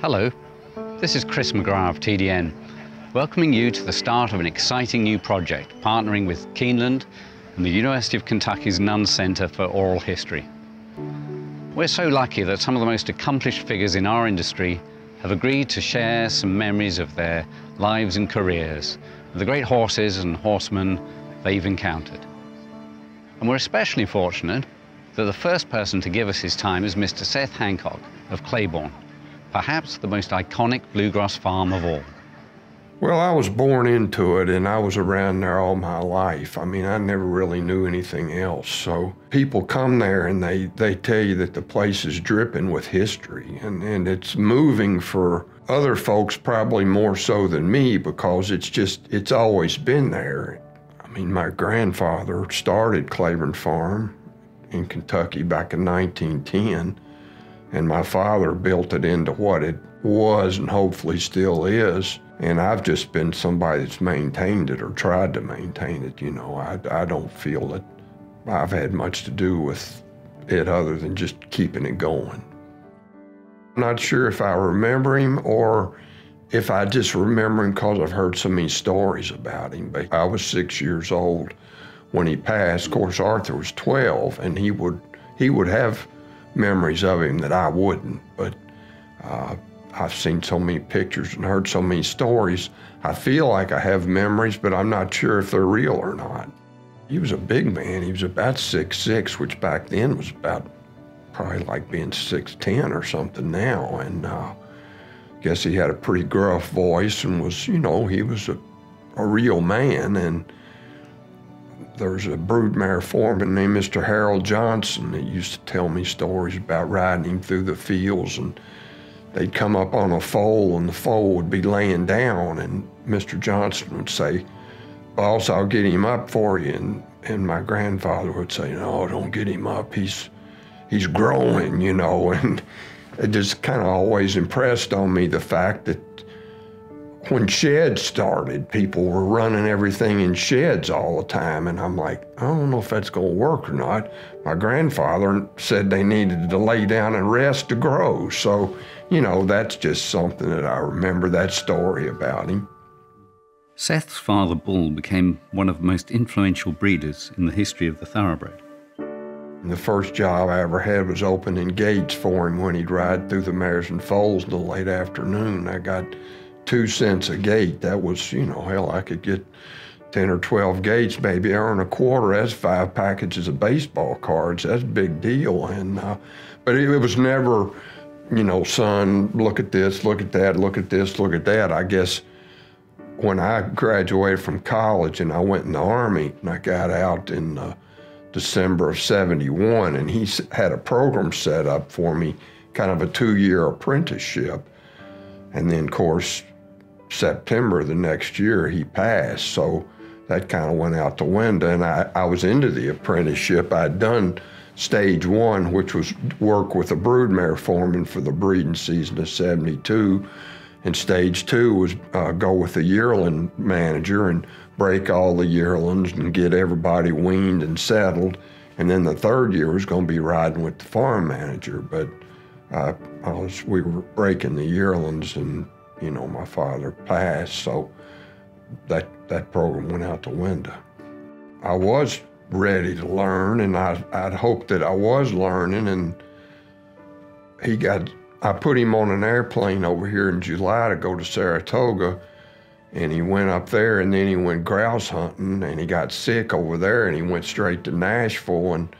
Hello, this is Chris McGrath of TDN, welcoming you to the start of an exciting new project, partnering with Keeneland and the University of Kentucky's Nunn Center for Oral History. We're so lucky that some of the most accomplished figures in our industry have agreed to share some memories of their lives and careers, the great horses and horsemen they've encountered. And we're especially fortunate that the first person to give us his time is Mr. Seth Hancock of Claiborne, perhaps the most iconic bluegrass farm of all. Well, I was born into it and I was around there all my life. I mean, I never really knew anything else. So people come there and they, they tell you that the place is dripping with history and, and it's moving for other folks probably more so than me because it's just, it's always been there. I mean, my grandfather started Claiborne Farm in Kentucky back in 1910 and my father built it into what it was and hopefully still is. And I've just been somebody that's maintained it or tried to maintain it. You know, I, I don't feel that I've had much to do with it other than just keeping it going. I'm not sure if I remember him or if I just remember him because I've heard so many stories about him. But I was six years old when he passed. Of course, Arthur was 12, and he would he would have memories of him that I wouldn't. But uh, I've seen so many pictures and heard so many stories. I feel like I have memories, but I'm not sure if they're real or not. He was a big man. He was about six six, which back then was about probably like being 6'10 or something now. And uh, guess he had a pretty gruff voice and was, you know, he was a, a real man. And there was a broodmare foreman named Mr. Harold Johnson that used to tell me stories about riding him through the fields and they'd come up on a foal and the foal would be laying down and Mr. Johnson would say, boss, I'll get him up for you. And, and my grandfather would say, no, don't get him up. He's, he's growing, you know. And it just kind of always impressed on me the fact that when sheds started, people were running everything in sheds all the time. And I'm like, I don't know if that's going to work or not. My grandfather said they needed to lay down and rest to grow. So, you know, that's just something that I remember that story about him. Seth's father, Bull, became one of the most influential breeders in the history of the thoroughbred. The first job I ever had was opening gates for him when he'd ride through the mares and foals in the late afternoon. I got two cents a gate. That was, you know, hell, I could get 10 or 12 gates, maybe earn a quarter. That's five packages of baseball cards. That's a big deal. And, uh, but it, it was never, you know, son, look at this, look at that, look at this, look at that. I guess when I graduated from college and I went in the Army and I got out in uh, December of 71, and he had a program set up for me, kind of a two year apprenticeship. And then, of course, September the next year, he passed. So that kind of went out the window. And I, I was into the apprenticeship. I'd done stage one, which was work with a broodmare foreman for the breeding season of 72. And stage two was uh, go with the yearling manager and break all the yearlings and get everybody weaned and settled. And then the third year was going to be riding with the farm manager. But uh, was, we were breaking the yearlings and you know, my father passed, so that, that program went out the window. I was ready to learn, and I, I'd hoped that I was learning, and he got, I put him on an airplane over here in July to go to Saratoga, and he went up there, and then he went grouse hunting, and he got sick over there, and he went straight to Nashville, and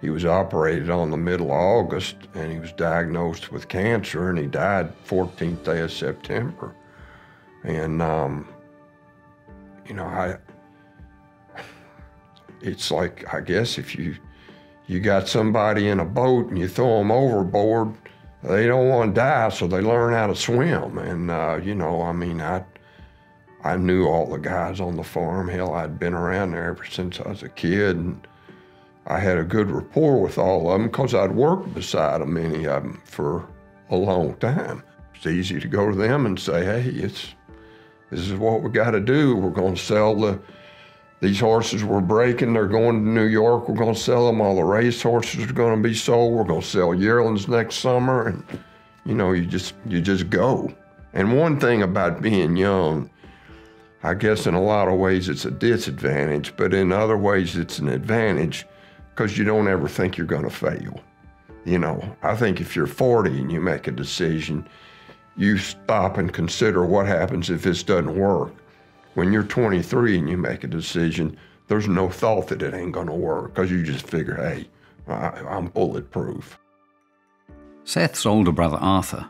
he was operated on the middle of August and he was diagnosed with cancer and he died 14th day of September. And, um, you know, I, it's like, I guess if you, you got somebody in a boat and you throw them overboard, they don't want to die, so they learn how to swim. And, uh, you know, I mean, I, I knew all the guys on the farm. Hell, I'd been around there ever since I was a kid. And, I had a good rapport with all of them because I'd worked beside many of them, for a long time. It's easy to go to them and say, hey, it's, this is what we got to do. We're going to sell the, these horses we're breaking, they're going to New York. We're going to sell them. All the race horses are going to be sold. We're going to sell yearlings next summer. And, you know, you just you just go. And one thing about being young, I guess in a lot of ways it's a disadvantage, but in other ways it's an advantage because you don't ever think you're going to fail. You know, I think if you're 40 and you make a decision, you stop and consider what happens if this doesn't work. When you're 23 and you make a decision, there's no thought that it ain't going to work because you just figure, hey, I, I'm bulletproof. Seth's older brother Arthur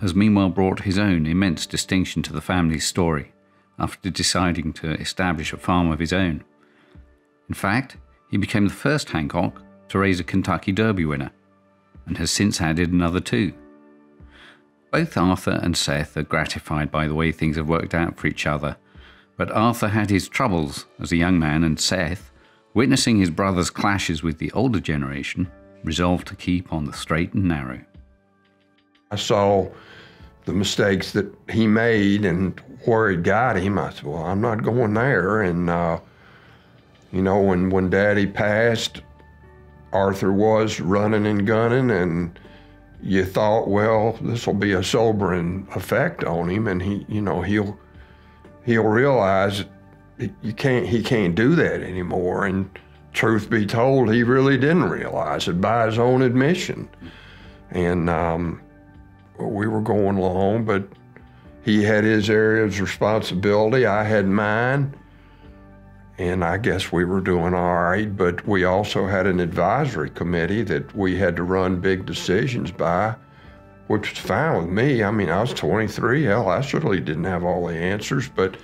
has meanwhile brought his own immense distinction to the family's story after deciding to establish a farm of his own. In fact, he became the first Hancock to raise a Kentucky Derby winner, and has since added another two. Both Arthur and Seth are gratified by the way things have worked out for each other, but Arthur had his troubles as a young man, and Seth, witnessing his brother's clashes with the older generation, resolved to keep on the straight and narrow. I saw the mistakes that he made and where it got him. I said, well, I'm not going there. And uh, you know, when, when daddy passed, Arthur was running and gunning, and you thought, well, this will be a sobering effect on him, and he, you know, he'll he'll realize you can't he can't do that anymore. And truth be told, he really didn't realize it by his own admission. And um, we were going along, but he had his area of responsibility. I had mine and I guess we were doing all right, but we also had an advisory committee that we had to run big decisions by, which was fine with me. I mean, I was 23. Hell, I certainly didn't have all the answers, but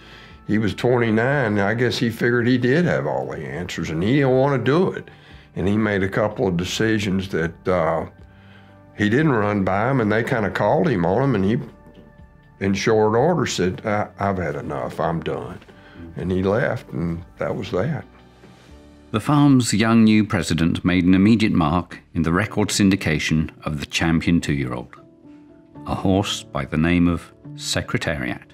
he was 29. I guess he figured he did have all the answers, and he didn't want to do it. And he made a couple of decisions that uh, he didn't run by him, and they kind of called him on them, and he, in short order, said, I've had enough. I'm done and he left, and that was that. The farm's young new president made an immediate mark in the record syndication of the champion two year old, a horse by the name of Secretariat.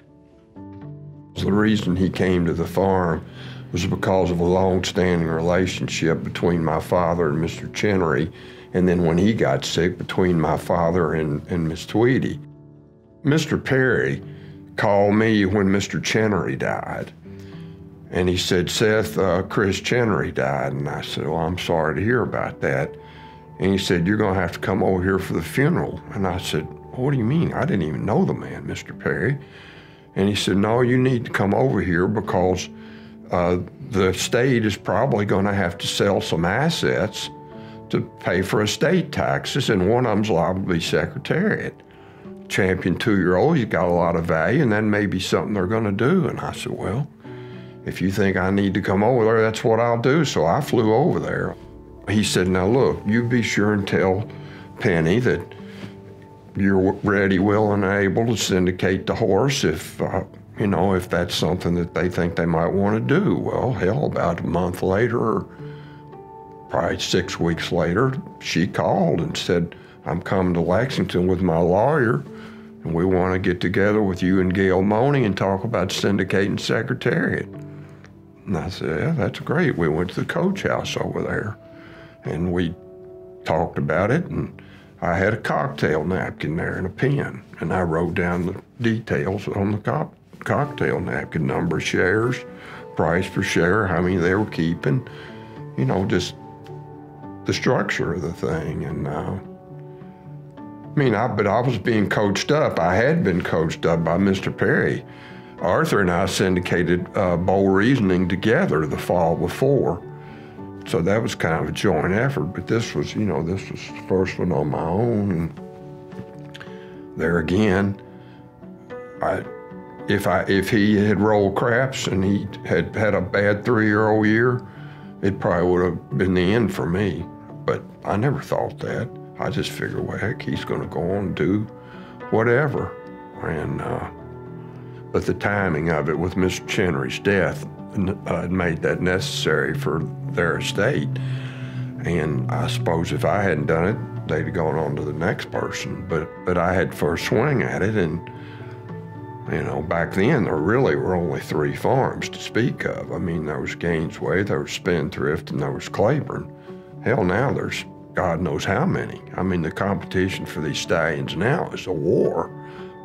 The reason he came to the farm was because of a long standing relationship between my father and Mr. Chenery, and then when he got sick, between my father and, and Miss Tweedy. Mr. Perry called me when Mr. Chenery died and he said, Seth, uh, Chris Chenery died. And I said, Well, I'm sorry to hear about that. And he said, You're going to have to come over here for the funeral. And I said, What do you mean? I didn't even know the man, Mr. Perry. And he said, No, you need to come over here because uh, the state is probably going to have to sell some assets to pay for estate taxes, and one of them's liable to be Secretariat. Champion two year old, he's got a lot of value, and that may be something they're going to do. And I said, Well, if you think I need to come over there, that's what I'll do. So I flew over there. He said, Now look, you be sure and tell Penny that you're ready, willing, and able to syndicate the horse if, uh, you know, if that's something that they think they might want to do. Well, hell, about a month later, probably six weeks later, she called and said, I'm coming to Lexington with my lawyer, and we want to get together with you and Gail Money and talk about syndicating Secretariat. And I said, Yeah, that's great. We went to the coach house over there and we talked about it. And I had a cocktail napkin there and a pen. And I wrote down the details on the co- cocktail napkin number of shares, price per share, how many they were keeping, you know, just the structure of the thing. And, uh, I mean, I, but I was being coached up. I had been coached up by Mr. Perry Arthur and I syndicated uh, Reasoning together the fall before. So that was kind of a joint effort, but this was, you know, this was the first one on my own. And there again, I, if I if he had rolled craps and he had had a bad three-year-old year, it probably would have been the end for me. But I never thought that. I just figured, well, heck, he's going to go on and do whatever. And uh, but the timing of it with Mr. Chenery's death uh, made that necessary for their estate. And I suppose if I hadn't done it, they'd have gone on to the next person. But but I had first swing at it, and you know, back then there really were only three farms to speak of. I mean, there was Gainesway, there was Spendthrift, and there was Claiborne. Hell, now there's God knows how many. I mean, the competition for these stallions now is a war.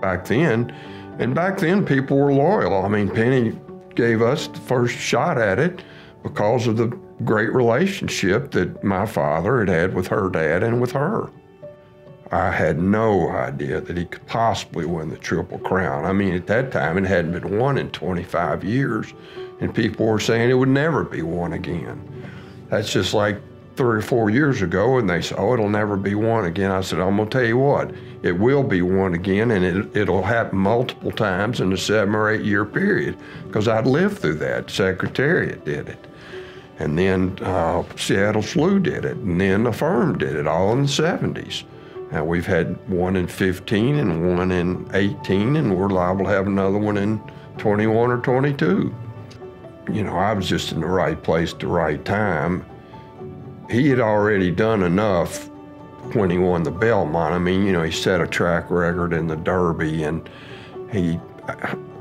Back then, and back then people were loyal. I mean, Penny gave us the first shot at it because of the great relationship that my father had had with her dad and with her. I had no idea that he could possibly win the Triple Crown. I mean, at that time, it hadn't been won in 25 years, and people were saying it would never be won again. That's just like three or four years ago, and they said, oh, it'll never be won again. I said, I'm to tell you what, it will be won again, and it, it'll happen multiple times in a seven or eight year period, because I'd lived through that. Secretariat did it. And then uh, Seattle Slew did it, and then Affirmed did it, all in the 70s. Now we've had one in 15 and one in 18, and we're liable to have another one in 21 or 22. You know, I was just in the right place at the right time. He had already done enough when he won the Belmont. I mean, you know, he set a track record in the Derby, and he,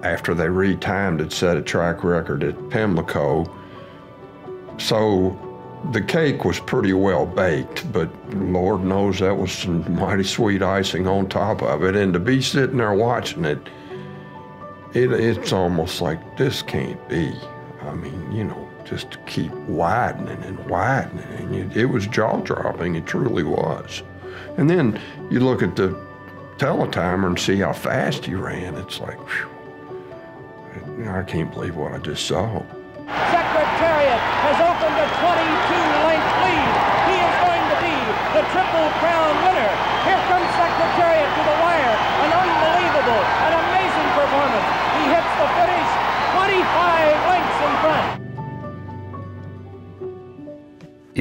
after they retimed it, set a track record at Pimlico. So the cake was pretty well baked, but Lord knows that was some mighty sweet icing on top of it. And to be sitting there watching it, it it's almost like this can't be. I mean, you know, just keep widening and widening. And it, it was jaw dropping, it truly was. And then you look at the teletimer and see how fast he ran. It's like, whew, I can't believe what I just saw.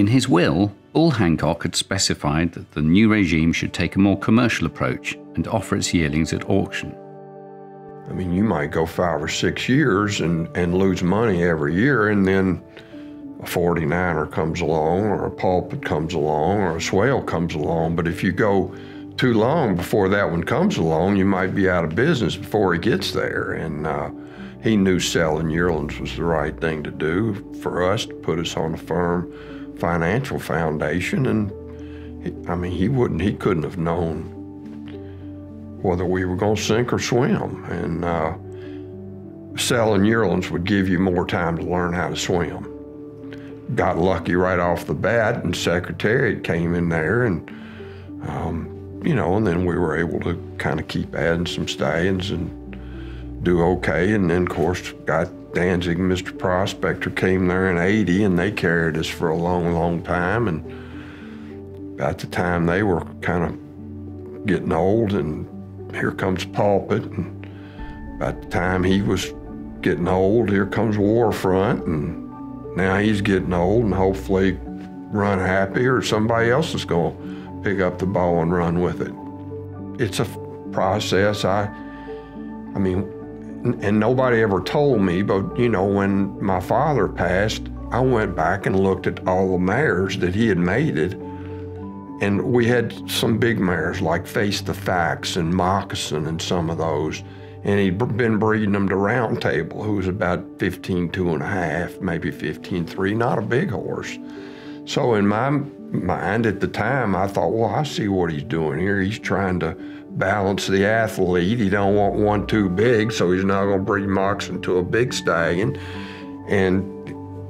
In his will, Bull Hancock had specified that the new regime should take a more commercial approach and offer its yearlings at auction. I mean, you might go five or six years and, and lose money every year, and then a 49er comes along, or a pulpit comes along, or a swale comes along. But if you go too long before that one comes along, you might be out of business before he gets there. And uh, he knew selling yearlings was the right thing to do for us to put us on a firm financial foundation. And he, I mean, he wouldn't, he couldn't have known whether we were going to sink or swim. And uh, selling yearlings would give you more time to learn how to swim. Got lucky right off the bat, and Secretariat came in there, and um, you know, and then we were able to kind of keep adding some stallions and do okay. And then, of course, got Danzig Mr. Prospector came there in 80, and they carried us for a long, long time. And about the time they were kind of getting old and here comes Pulpit, and about the time he was getting old, here comes War Front, and now he's getting old, and hopefully run happy, or somebody else is going to pick up the ball and run with it. It's a process. I, I mean, and nobody ever told me, but you know, when my father passed, I went back and looked at all the mares that he had mated and we had some big mares like Face the Facts and Moccasin and some of those. And he'd been breeding them to Round Table, who was about 15, two and a half, maybe 15, three, not a big horse. So in my mind at the time, I thought, well, I see what he's doing here. He's trying to balance the athlete. He don't want one too big, so he's not going to breed Moccasin to a big stallion. And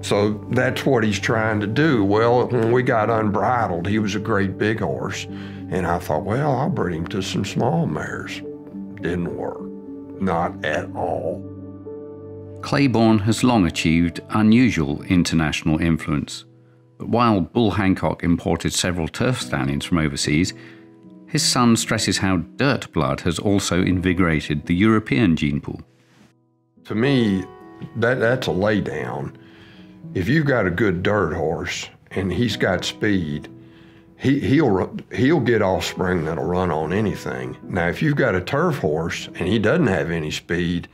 so that's what he's trying to do. Well, when we got unbridled, he was a great big horse. And I thought, well, I'll breed him to some small mares. Didn't work. Not at all. Claiborne has long achieved unusual international influence. But while Bull Hancock imported several turf stallions from overseas, his son stresses how dirt blood has also invigorated the European gene pool. To me, that, that's a laydown if you've got a good dirt horse and he's got speed, he, he'll he'll get offspring that'll run on anything. Now, if you've got a turf horse and he doesn't have any speed,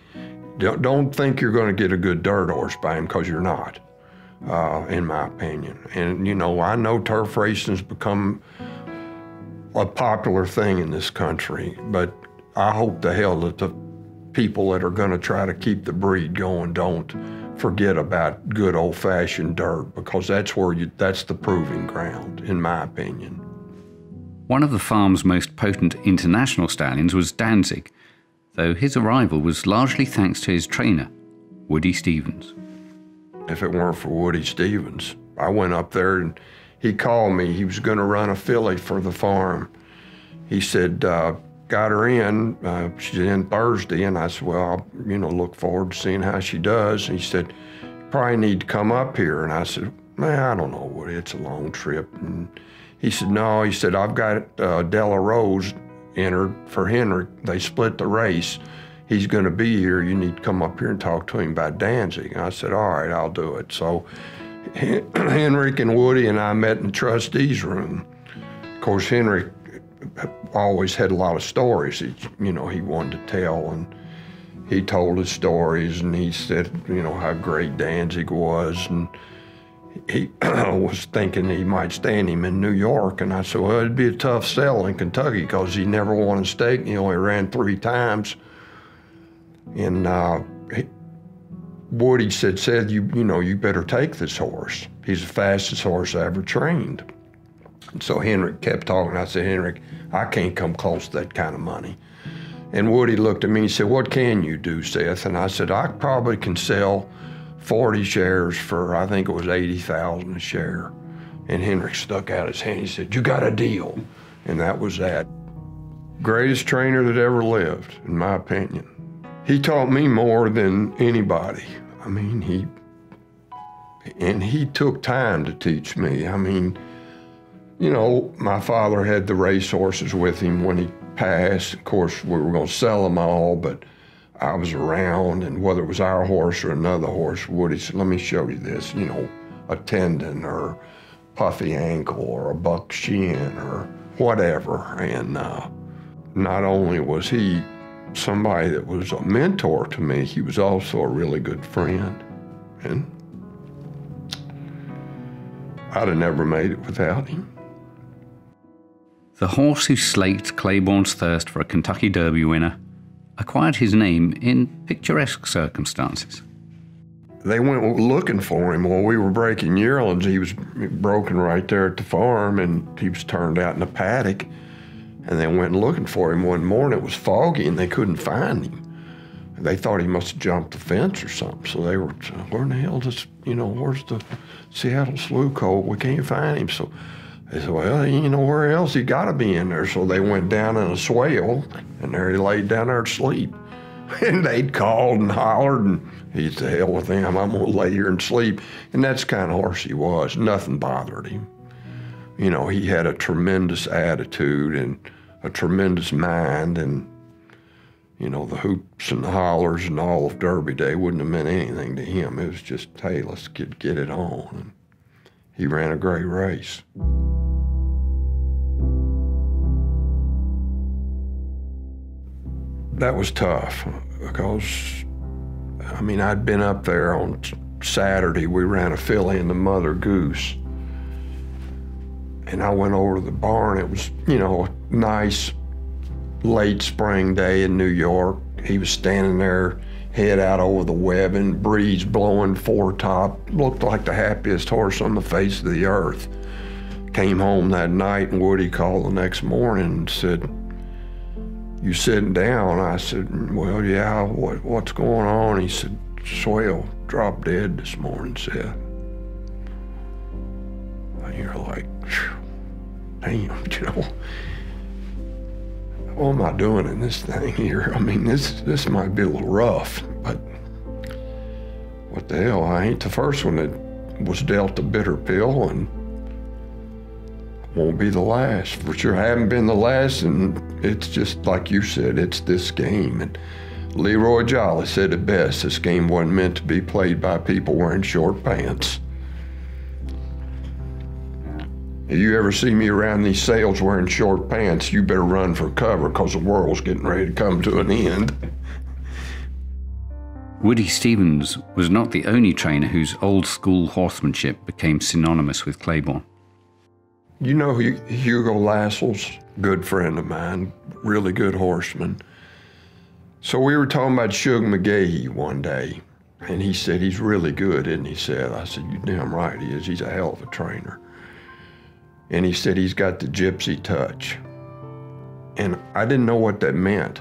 don't, don't think you're going to get a good dirt horse by him because you're not, uh, in my opinion. And you know, I know turf racing's become a popular thing in this country, but I hope the hell that the people that are going to try to keep the breed going don't forget about good old fashioned dirt because that's where you, that's the proving ground, in my opinion. One of the farm's most potent international stallions was Danzig, though his arrival was largely thanks to his trainer, Woody Stephens. If it weren't for Woody Stephens, I went up there and he called me. He was going to run a filly for the farm. He said, uh, got her in. Uh, she's in Thursday. And I said, well, I'll, you know, look forward to seeing how she does. And he said, probably need to come up here. And I said, man, I don't know. It's a long trip. And he said, no. He said, I've got uh, Della Rose entered for Henry. They split the race. He's going to be here. You need to come up here and talk to him about Danzig. And I said, all right, I'll do it. So Henryk and Woody and I met in the trustees' room. Of course, Henryk always had a lot of stories. He, you know, he wanted to tell, and he told his stories, and he said, you know, how great Danzig was, and he was thinking he might stand him in New York, and I said, well, it'd be a tough sell in Kentucky because he never won a stake. He only ran three times, and uh, he, Woody said, said you, you know, you better take this horse. He's the fastest horse I ever trained. And so Henryk kept talking. I said, Henryk, I can't come close to that kind of money. And Woody looked at me and said, What can you do, Seth? And I said, I probably can sell 40 shares for, I think it was 80,000 a share. And Henryk stuck out his hand. He said, You got a deal. And that was that. Greatest trainer that ever lived, in my opinion. He taught me more than anybody. I mean, he, and he took time to teach me. I mean, you know, my father had the race horses with him when he passed. Of course, we were going to sell them all, but I was around, and whether it was our horse or another horse, Woody said, Let me show you this, you know, a tendon or puffy ankle or a buck shin or whatever. And uh, not only was he somebody that was a mentor to me, he was also a really good friend. And I'd have never made it without him. The horse who slaked Claiborne's thirst for a Kentucky Derby winner acquired his name in picturesque circumstances. They went looking for him while we were breaking yearlings. He was broken right there at the farm, and he was turned out in a paddock. And they went looking for him one morning. It was foggy, and they couldn't find him. They thought he must have jumped the fence or something. So they were, where in the hell does, you know, where's the Seattle Slew Colt? We can't find him. So they said, well, you know, where else he got to be in there? So they went down in a swale, and there he laid down there to sleep. And they'd called and hollered, and he said, hell with him, I'm going to lay here and sleep. And that's the kind of horse he was. Nothing bothered him. You know, he had a tremendous attitude and a tremendous mind, and, you know, the hoops and the hollers and all of Derby Day wouldn't have meant anything to him. It was just, hey, let's get, get it on. And he ran a great race. that was tough because, I mean, I'd been up there on Saturday. We ran a filly in the mother goose. And I went over to the barn. It was, you know, a nice late spring day in New York. He was standing there, head out over the webbing, breeze blowing foretop. Looked like the happiest horse on the face of the earth. Came home that night, and Woody called the next morning and said, you sitting down? I said, well, yeah, what, what's going on? He said, Swale dropped dead this morning, Seth. You're like, damn, you know, what am I doing in this thing here? I mean, this, this might be a little rough, but what the hell? I ain't the first one that was dealt a bitter pill and won't be the last. For sure, I haven't been the last, and it's just like you said, it's this game. And LeRoy Jolley said it best: this game wasn't meant to be played by people wearing short pants. If you ever see me around these sales wearing short pants, you better run for cover because the world's getting ready to come to an end. Woody Stephens was not the only trainer whose old school horsemanship became synonymous with Claiborne. You know Hugo Lascelles, good friend of mine, really good horseman. So we were talking about Shug McGaughey one day, And he said, he's really good, isn't he? said, I said, You're damn right he is. He's a hell of a trainer. And he said, he's got the gypsy touch. And I didn't know what that meant.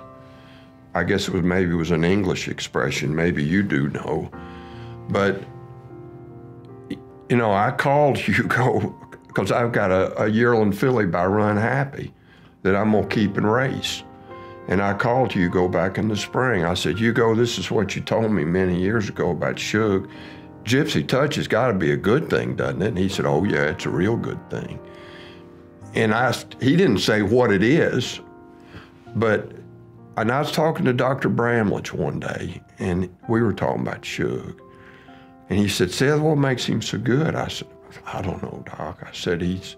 I guess it was maybe it was an English expression. Maybe you do know. But, you know, I called Hugo because I've got a, a yearling filly by Run Happy that I'm going to keep and race. And I called Hugo back in the spring. I said, Hugo, this is what you told me many years ago about Shug. Gypsy Touch has got to be a good thing, doesn't it? And he said, Oh, yeah, it's a real good thing. And I, he didn't say what it is, but and I was talking to Dr. Bramlage one day, and we were talking about Shug. And he said, Seth, what makes him so good? I said, I don't know, Doc. I said, he's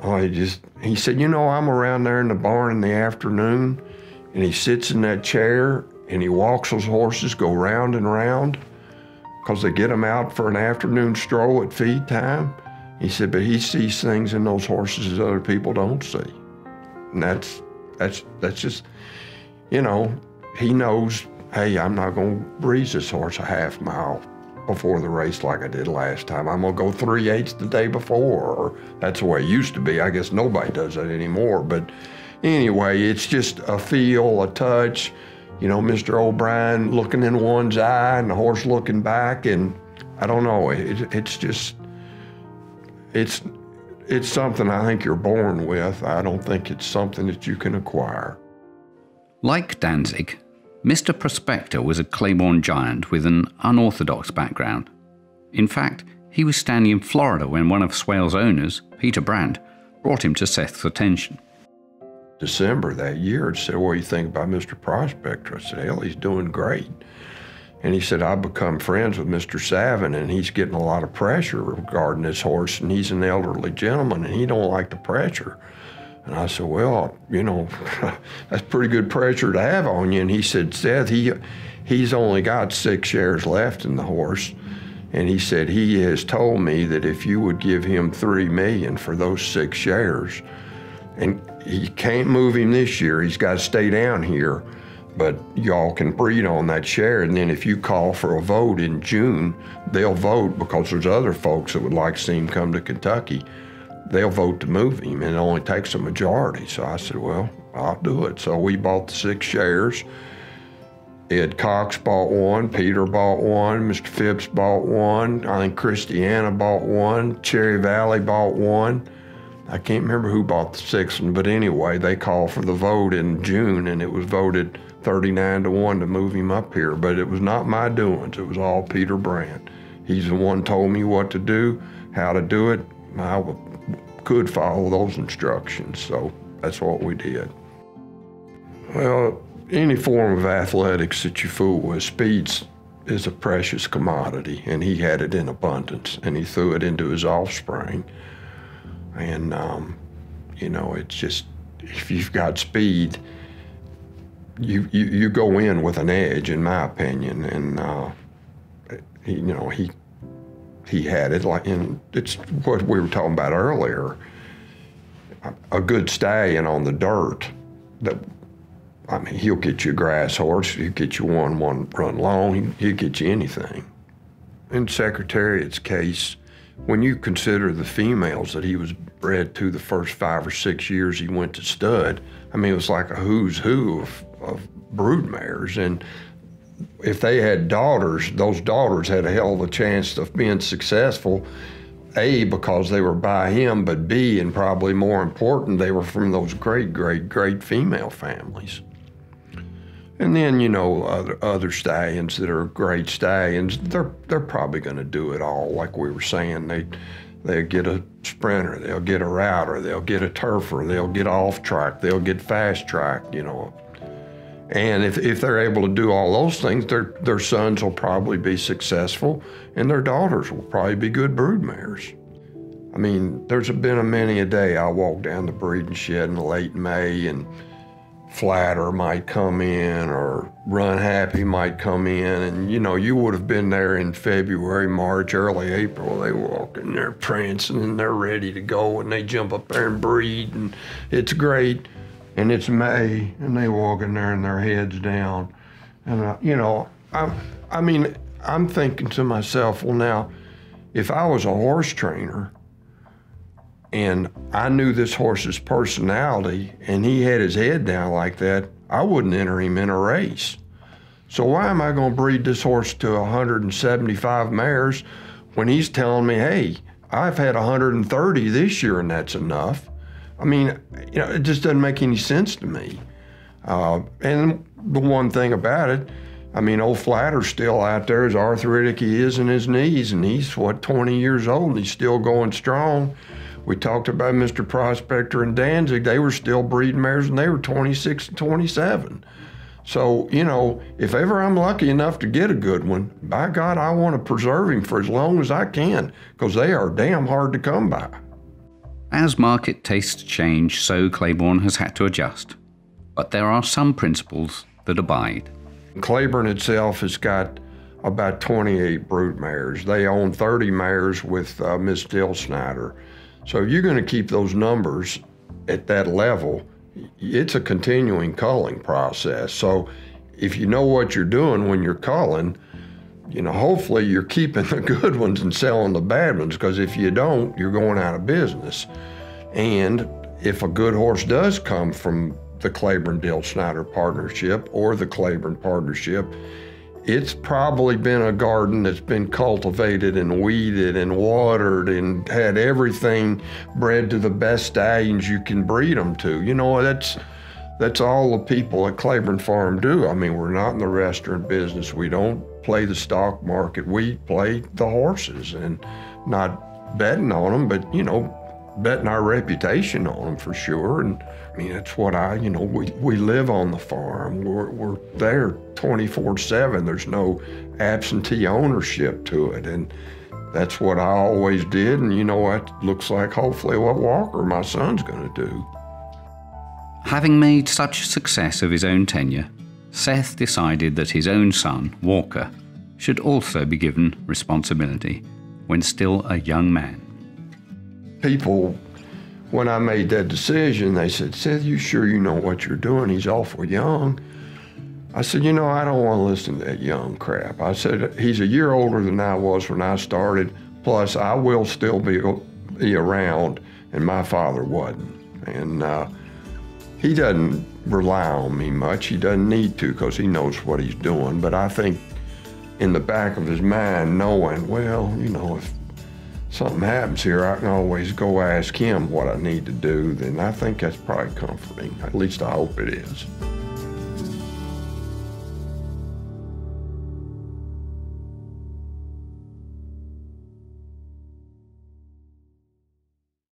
Oh, he just, he said, you know, I'm around there in the barn in the afternoon and he sits in that chair and he walks those horses go round and round because they get them out for an afternoon stroll at feed time. He said, but he sees things in those horses that other people don't see. And that's, that's, that's just, you know, he knows, hey, I'm not going to breeze this horse a half mile before the race like I did last time. I'm gonna go three eighths the day before, or that's the way it used to be. I guess nobody does that anymore. But anyway, it's just a feel, a touch. You know, Mr. O'Brien looking in one's eye and the horse looking back, and I don't know. It, it's just, it's, it's something I think you're born with. I don't think it's something that you can acquire. Like Danzig, Mr. Prospector was a Claiborne giant with an unorthodox background. In fact, he was standing in Florida when one of Swale's owners, Peter Brant, brought him to Seth's attention. December that year and said, What do you think about Mr. Prospector? I said, Hell, he's doing great. And he said, I've become friends with Mr. Savin and he's getting a lot of pressure regarding this horse and he's an elderly gentleman and he don't like the pressure. And I said, well, you know, that's pretty good pressure to have on you. And he said, Seth, he, he's only got six shares left in the horse. And he said, he has told me that if you would give him three million for those six shares, and he can't move him this year, he's got to stay down here, but y'all can breed on that share. And then if you call for a vote in June, they'll vote because there's other folks that would like to see him come to Kentucky they'll vote to move him, and it only takes a majority. So I said, well, I'll do it. So we bought the six shares. Ed Cox bought one, Peter bought one, Mr. Phipps bought one, I think Christiana bought one, Cherry Valley bought one. I can't remember who bought the sixth one, but anyway, they called for the vote in June and it was voted 39 to 1 to move him up here. But it was not my doings, it was all Peter Brant. He's the one told me what to do, how to do it. I could follow those instructions. So that's what we did. Well, any form of athletics that you fool with, speeds is a precious commodity, and he had it in abundance, and he threw it into his offspring. And, um, you know, it's just, if you've got speed, you, you, you go in with an edge, in my opinion. And, uh, he, you know, he he had it like in it's what we were talking about earlier a good stallion on the dirt that I mean he'll get you a grass horse he'll get you one one run long he'll get you anything in Secretariat's case when you consider the females that he was bred to the first five or six years he went to stud I mean it was like a who's who of, of brood mares and if they had daughters, those daughters had a hell of a chance of being successful. A, because they were by him, but B, and probably more important, they were from those great, great, great female families. And then, you know, other, other stallions that are great stallions, they're, they're probably going to do it all. Like we were saying, they, they'll get a sprinter, they'll get a router, they'll get a turfer, they'll get off track, they'll get fast track, you know, and if, if they're able to do all those things, their, their sons will probably be successful and their daughters will probably be good brood mares. I mean, there's been a many a day I walk down the breeding shed in late May and Flatter might come in or Run Happy might come in. And, you know, you would have been there in February, March, early April. They walk in there prancing and they're ready to go and they jump up there and breed and it's great and it's May, and they walk in there and their heads down. And, uh, you know, I, I mean, I'm thinking to myself, well, now, if I was a horse trainer and I knew this horse's personality and he had his head down like that, I wouldn't enter him in a race. So why am I going to breed this horse to 175 mares when he's telling me, hey, I've had 130 this year and that's enough? I mean, you know, it just doesn't make any sense to me. Uh, and the one thing about it, I mean, old Flatter's still out there, as arthritic he is in his knees, and he's, what, 20 years old, and he's still going strong. We talked about Mr. Prospector and Danzig. They were still breeding mares, and they were 26 and 27. So, you know, if ever I'm lucky enough to get a good one, by God, I want to preserve him for as long as I can, because they are damn hard to come by. As market tastes change, so Claiborne has had to adjust. But there are some principles that abide. Claiborne itself has got about 28 brood mares. They own 30 mares with uh, Miss Dilschneider. So if you're going to keep those numbers at that level, it's a continuing calling process. So if you know what you're doing when you're calling, you know, hopefully you're keeping the good ones and selling the bad ones because if you don't, you're going out of business. And if a good horse does come from the Claiborne Dilschneider partnership or the Claiborne partnership, it's probably been a garden that's been cultivated and weeded and watered and had everything bred to the best stallions you can breed them to. You know, that's that's all the people at Claiborne Farm do. I mean, we're not in the restaurant business. We don't play the stock market. We play the horses and not betting on them, but you know, betting our reputation on them for sure. And I mean, it's what I, you know, we, we live on the farm. We're, we're there 24 7. There's no absentee ownership to it. And that's what I always did. And you know what? Looks like hopefully what Walker, my son's going to do. Having made such success of his own tenure, Seth decided that his own son, Walker, should also be given responsibility when still a young man. People when I made that decision, they said, Seth, you sure you know what you're doing? He's awful young. I said, you know, I don't want to listen to that young crap. I said, he's a year older than I was when I started. Plus, I will still be, be around, and my father wasn't. And uh, he doesn't rely on me much. He doesn't need to because he knows what he's doing. But I think in the back of his mind, knowing, well, you know, if something happens here, I can always go ask him what I need to do, then I think that's probably comforting. At least I hope it is.